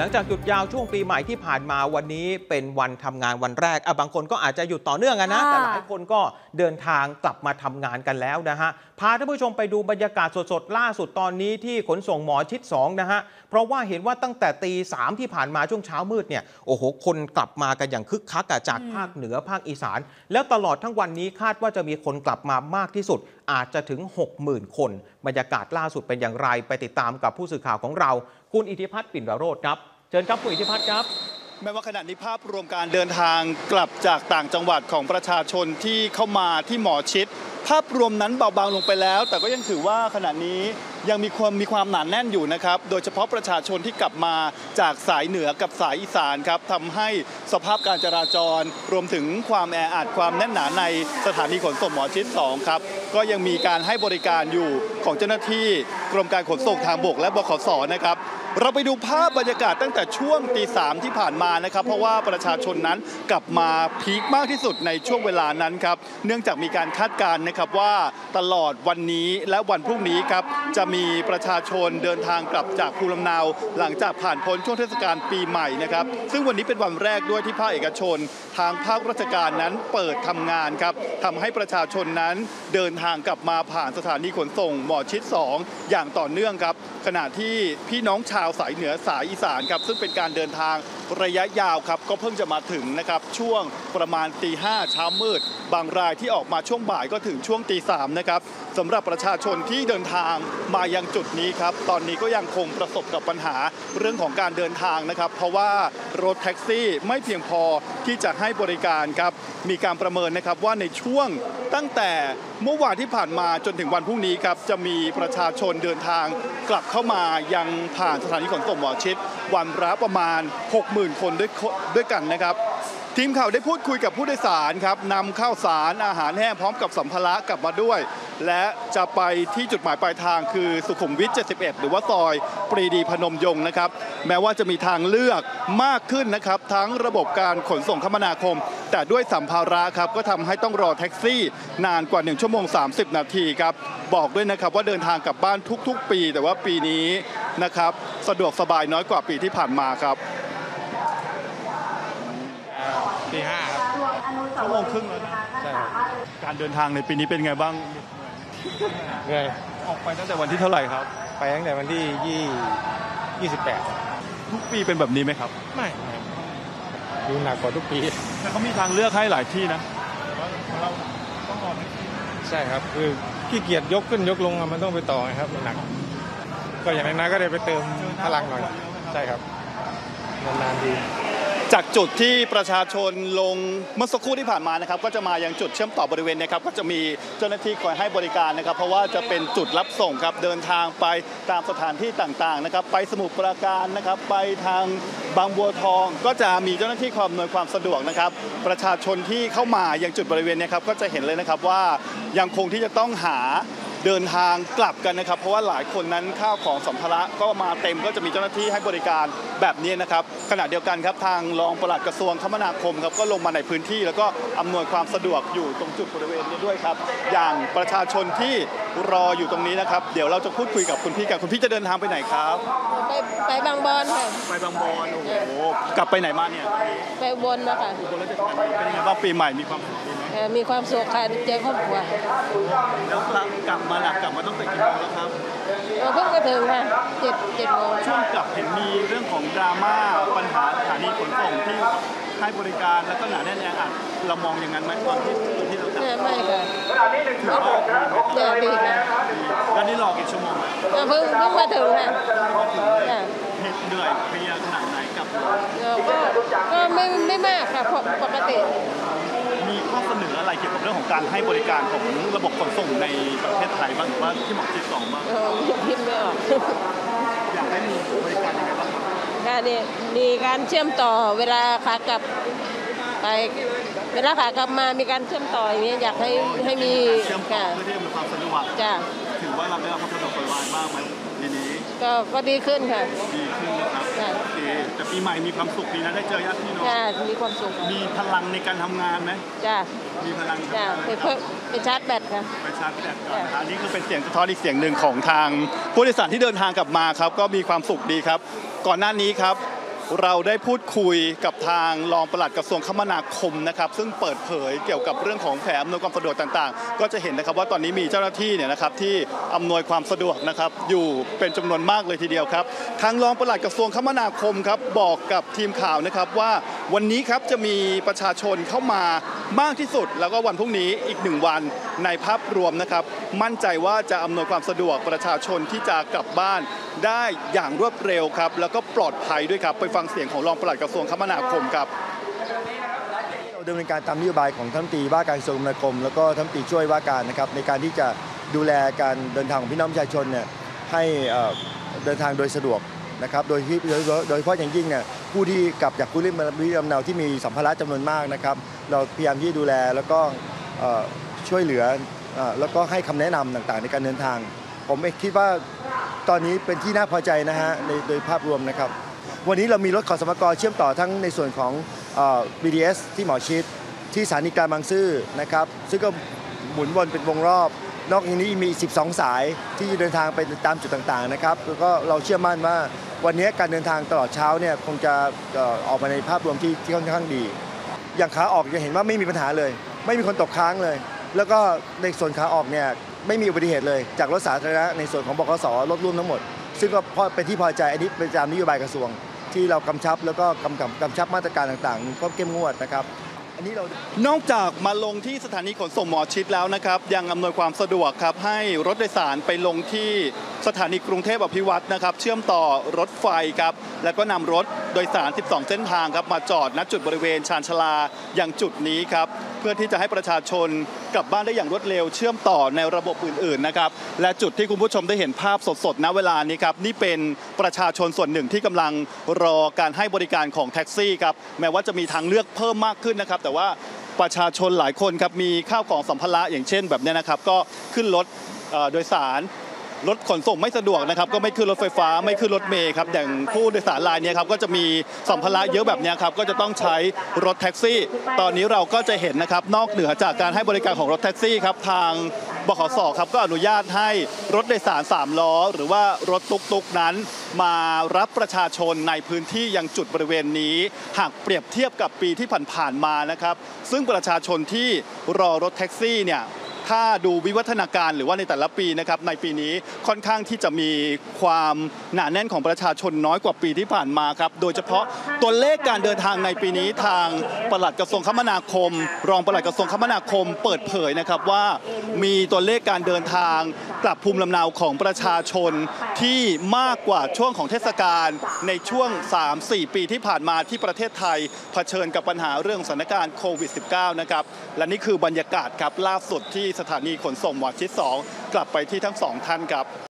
หลังจากหยุดยาวช่วงปีใหม่ที่ผ่านมาวันนี้เป็นวันทำงานวันแรกอะบางคนก็อาจจะหยุดต่อเนื่องอะนะค่ะแต่หลายคนก็เดินทางกลับมาทำงานกันแล้วนะฮะ พาท่านผู้ชมไปดูบรรยากาศสดๆ ล่าสุดตอนนี้ที่ขนส่งหมอชิด2นะฮะ เพราะว่าเห็นว่าตั้งแต่ตีสามที่ผ่านมาช่วงเช้ามืดเนี่ย โอ้โห คนกลับมากันอย่างคึกคักอะจากภาคเหนือภาคอีสาน แล้วตลอดทั้งวันนี้คาดว่าจะมีคนกลับมามากที่สุด อาจจะถึง 60,000 คน บรรยากาศล่าสุดเป็นอย่างไร ไปติดตามกับผู้สื่อข่าวของเรา คุณอิทธิพัฒน์ปิ่นวโรธครับ เชิญครับคุณอิทธิพัฒน์ครับแม้ว่าขณะนี้ภาพรวมการเดินทางกลับจากต่างจังหวัดของประชาชนที่เข้ามาที่หมอชิด ภาพรวมนั้นเบาบางลงไปแล้ว แต่ก็ยังถือว่าขณะนี้ยังมีความมีความหนาแน่นอยู่นะครับ โดยเฉพาะประชาชนที่กลับมาจากสายเหนือกับสายอีสานครับทำให้สภาพการจราจร รวมถึงความแออัดความแน่นหนาในสถานีขนส่งหมอชิด 2 ครับ ก็ยังมีการให้บริการอยู่ของเจ้าหน้าที่กรมการขนส่งทางบกและบขสนะครับ เราไปดูภาพบรรยากาศตั้งแต่ช่วงตีสามที่ผ่านมานะครับ เพราะว่าประชาชนนั้นกลับมาพีคมากที่สุดในช่วงเวลานั้นครับ เนื่องจากมีการคาดการณ์นะครับว่าตลอดวันนี้และวันพรุ่งนี้ครับจะมีประชาชนเดินทางกลับจากภูมิลำเนา หลังจากผ่านพ้นช่วงเทศกาลปีใหม่นะครับ ซึ่งวันนี้เป็นวันแรกด้วยที่ภาคเอกชน ทางภาคราชการนั้นเปิดทำงานครับทำให้ประชาชนนั้นเดินทางกลับมาผ่านสถานีขนส่งหมอชิด 2 อย่างต่อเนื่องครับขณะที่พี่น้องชาวสายเหนือสายอีสานครับซึ่งเป็นการเดินทางระยะยาวครับก็เพิ่งจะมาถึงนะครับช่วงประมาณตีห้าเช้ามืด บางรายที่ออกมาช่วงบ่ายก็ถึงช่วงตีสามนะครับสำหรับประชาชนที่เดินทางมายังจุดนี้ครับตอนนี้ก็ยังคงประสบกับปัญหาเรื่องของการเดินทางนะครับ เพราะว่า รถแท็กซี่ไม่เพียงพอที่จะให้บริการครับมีการประเมินนะครับว่าในช่วงตั้งแต่เมื่อวานที่ผ่านมาจนถึงวันพรุ่งนี้ครับจะมีประชาชนเดินทางกลับเข้ามายังผ่านสถานีขนส่งหมอชิดวันละประมาณ 60,000 คนด้วยด้วยกันนะครับ ทีมข่าวได้พูดคุยกับผู้โดยสารครับนำข้าวสารอาหารแห้งพร้อมกับสัมภาระกลับมาด้วย และจะไปที่จุดหมายปลายทางคือสุขุมวิท 71 หรือว่าซอยปรีดีพนมยงค์นะครับ แม้ว่าจะมีทางเลือกมากขึ้นนะครับ ทั้งระบบการขนส่งคมนาคม แต่ด้วยสัมภาระครับก็ทำให้ต้องรอแท็กซี่ นานกว่า 1 ชั่วโมง 30 นาทีครับ บอกด้วยนะครับว่าเดินทางกลับบ้านทุกๆ ปี แต่ว่าปีนี้นะครับสะดวกสบายน้อยกว่าปีที่ผ่านมาครับ ตีห้าครับ ชั่วโมงครึ่งแล้วนะใช่ครับการเดินทางในปีนี้เป็นไงบ้างเหนื่อยออกไปตั้งแต่วันที่เท่าไหร่ครับ ไปตั้งแต่วันที่ยี่ยี่สิบแปดทุกปีเป็นแบบนี้ไหมครับ ไม่ไม่ดูหนักกว่าทุกปีแต่เขามีทางเลือกให้หลายที่นะใช่ครับคือขี้เกียจยกขึ้นยกลงอะมันต้องไปต่อไงครับมันหนัก ก็อย่างนั้นๆก็ได้ไปเติมพลังหน่อย ใช่ครับนานๆดี จากจุดที่ประชาชนลงเมื่อสักครู่ที่ผ่านมานะครับ ก็จะมายังจุดเชื่อมต่อบริเวณเนะครับ ก็จะมีเจ้าหน้าที่คอยให้บริการนะครับ เพราะว่าจะเป็นจุดรับส่งครับเดินทางไปตามสถานที่ต่างๆนะครับ ไปสมุทรปราการนะครับ ไปทางบางบัวทอง ก็จะมีเจ้าหน้าที่ความอำนวยความสะดวกนะครับ ประชาชนที่เข้ามายังจุดบริเวณเนี้ครับก็จะเห็นเลยนะครับว่ายังคงที่จะต้องหา เดินทางกลับกันนะครับ เพราะว่าหลายคนนั้นข้าวของสัมภาระก็มาเต็มก็จะมีเจ้าหน้าที่ให้บริการแบบนี้นะครับขณะเดียวกันครับทางรองปลัดกระทรวงคมนาคมครับก็ลงมาในพื้นที่ แล้วก็อำนวยความสะดวกอยู่ตรงจุดบริเวณนี้ด้วยครับ อย่างประชาชนที่รออยู่ตรงนี้นะครับเดี๋ยวเราจะพูดคุยกับคุณพี่กันคุณพี่จะเดินทางไปไหนครับ ไปไปบางบอนค่ะไปบางบอนโอ้โหกลับไปไหนมาเนี่ยไปอุบนนะคะอุบลราชธานีเป็นยังไงบ้างปีใหม่มีความสุขดีไห มเอ่อมีความสุขค่ะเจอครอบครัวแล้วกลับมาหลักกลับมาตั้งแต่กี่โมงแล้วครับเออเพิ่งมาถึงค่ะเจ็ดเจ็ดโมงช่วงกลับเห็นมีเรื่องของดราม่าปัญหาสถานีขนส่งที่ให้บริการแล้วก็หนาแน่นแออัดเรามองอย่างนั้นไหมตอนที่ตอนที่เรากลับเนี่ยไม่ค่ะถือว่าเดี๋ยวดีค่ะแล้วนี่รอกี่ชั่วโมงอะเออเพิ่งเพิ่งมาถึงค่ะก็ถึงเลยค่ะเหน็ดเหนื่อยเพลียขนาดไหนกับเออก็ก็ไม่ไม่มากค่ะเพราะปกติมีข้อ เสนออะไรเกี่ยวกับเรื่องของการให้บริการของระบบขนส่งในประเทศไทยบ้างหรือว่าที่หมอคิดสองบ้างเออพิมพ์ไม่ออกอยากให้มีบริการยังไงบ้างครับค่ะนี่มีการเชื่อมต่อเวลาขากลับไปเวลาขากลับมามีการเชื่อมต่ออย่างเงี้ยอยากให้ให้มีเชื่อมต่อค่ะเพื่อที่จะมีความสะดวกจ้ะถือว่าเราได้รับความสะดวกสบายมากไหมทีนี้ ก็ก็ดีขึ้นค่ะ ดีขึ้นนะครับค่ะ โอเคแต่ปีใหม่มีความสุขดีนะได้เจอญาติพี่น้องจ้ะมีความสุขมีพลังในการทำงานไหมจ้ะมีพลังจ้ะทำงานไปเพิ่มไปชาร์จแบตค่ะ ไปชาร์จแบตก่อนนะครับอันนี้คือเป็นเสียงสะท้อนอีกเสียงหนึ่งของทางผู้โดยสารที่เดินทางกลับมาครับ ก็มีความสุขดีครับ ก่อนหน้านี้ครับ เราได้พูดคุยกับทางรองปลัดกระทรวงคมนาคมนะครับซึ่งเปิดเผยเกี่ยวกับเรื่องของแผนอำนวยความสะดวกต่างๆ ก็จะเห็นนะครับว่าตอนนี้มีเจ้าหน้าที่เนี่ยนะครับที่อำนวยความสะดวกนะครับอยู่เป็นจำนวนมากเลยทีเดียวครับ ทางรองปลัดกระทรวงคมนาคมครับบอกกับทีมข่าวนะครับว่าวันนี้ครับจะมีประชาชนเข้ามา มากที่สุด แล้วก็วันพรุ่งนี้อีกหนึ่งวันในภาพรวมนะครับ มั่นใจว่าจะอำนวยความสะดวกประชาชนที่จะกลับบ้านได้อย่างรวดเร็วครับ แล้วก็ปลอดภัยด้วยครับ ไปฟังเสียงของรองปลัดกระทรวงคมนาคมครับเราดำเนินการตามนโยบายของท่านตีว่าการกระทรวงคมนาคม แล้วก็ท่านตีช่วยว่าการนะครับในการที่จะดูแลการเดินทางของพี่น้องประชาชนเนี่ยให้เดินทางโดยสะดวกนะครับโดยที่โดยโดยเฉพาะอย่างยิ่งเนี่ย ผู้ที่กลับจากผู้ริมวิลำเนาที่มีสัมภาระจำนวนมากนะครับ เราพยายามที่ดูแลแล้วก็ช่วยเหลืออแล้วก็ให้คำแนะนำต่างๆ ในการเดินทาง ผมเองคิดว่าตอนนี้เป็นที่น่าพอใจนะฮะในโดยภาพรวมนะครับ วันนี้เรามีรถขอสมกเชื่อมต่อทั้งในส่วนของอ BDS ที่หมอชิดที่สถานีกลางบางซื่อนะครับ ซึ่งก็หมุนวนเป็นวงรอบ นอกจากนี้มี 12 สายที่เดินทางไปตามจุดต่างๆนะครับแล้วก็เราเชื่อมั่นว่าวันนี้การเดินทางตลอดเช้าเนี่ยคงจะออกมาในภาพรวมที่ที่ค่อนข้างดี อย่างขาออกจะเห็นว่าไม่มีปัญหาเลย ไม่มีคนตกค้างเลย แล้วก็ในส่วนขาออกเนี่ยไม่มีอุบัติเหตุเลย จากรถสาธารณะในส่วนของบกสรถร่วมทั้งหมด ซึ่งก็พอเป็นที่พอใจอันนี้เป็นตามนโยบายกระทรวง ที่เรากำชับแล้วก็กำกับกำชับมาตรการต่างๆก็เข้มงวดนะครับ อันนี้เรานอกจากมาลงที่สถานีขนส่งหมอชิดแล้วนะครับ ยังอำนวยความสะดวกครับ ให้รถโดยสารไปลงที่สถานีกรุงเทพอภิวัตนะครับ เชื่อมต่อรถไฟครับ แล้วก็นำรถ โดยสาร 12 เส้นทางครับมาจอดณจุดบริเวณชานชาลาอย่างจุดนี้ครับเพื่อที่จะให้ประชาชนกลับบ้านได้อย่างรวดเร็วเชื่อมต่อในระบบอื่นๆนะครับและจุดที่คุณผู้ชมได้เห็นภาพสดๆณเวลานี้ครับนี่เป็นประชาชนส่วนหนึ่งที่กำลังรอการให้บริการของแท็กซี่ครับแม้ว่าจะมีทางเลือกเพิ่มมากขึ้นนะครับ แต่ว่าประชาชนหลายคนครับมีข้าวของสัมภาระอย่างเช่นแบบนี้นะครับ ก็ขึ้นรถโดยสาร รถขนส่งไม่สะดวกนะครับก็ไม่ขึ้นรถไฟฟ้าไม่ขึ้นรถเมล์ครับอย่างผู้โดยสารรายนี้ครับก็จะมีสัมภาระเยอะแบบนี้ครับก็จะต้องใช้รถแท็กซี่ ตอนนี้เราก็จะเห็นนะครับนอกเหนือจากการให้บริการของรถแท็กซี่ครับทางบขสครับก็อนุญาตให้รถโดยสาร3ล้อ หรือว่ารถตุกๆนั้น มารับประชาชนในพื้นที่ยังจุดบริเวณนี้ หากเปรียบเทียบกับปีที่ผ่านๆมานะครับ ซึ่งประชาชนที่รอรถแท็กซี่เนี่ย ถ้าดูวิวัฒนาการหรือว่าในแต่ละปีนะครับในปีนี้ค่อนข้างที่จะมีความหนาแน่นของประชาชนน้อยกว่าปีที่ผ่านมาครับโดยเฉพาะตัวเลขการเดินทางในปีนี้ทางปลัดกระทรวงคมนาคม รองปลัดกระทรวงคมนาคม เปิดเผยนะครับว่ามีตัวเลขการเดินทางกลับภูมิลำเนาของประชาชนที่มากกว่าช่วงของเทศกาลในช่วง 3-4 ปีที่ผ่านมาที่ประเทศไทยเผชิญกับปัญหาเรื่องสถานการณ์โควิด -19 นะครับและนี่คือบรรยากาศครับล่าสุดที่สถานีขนส่งหมอชิด2กลับไปที่ทั้งสองท่านครับ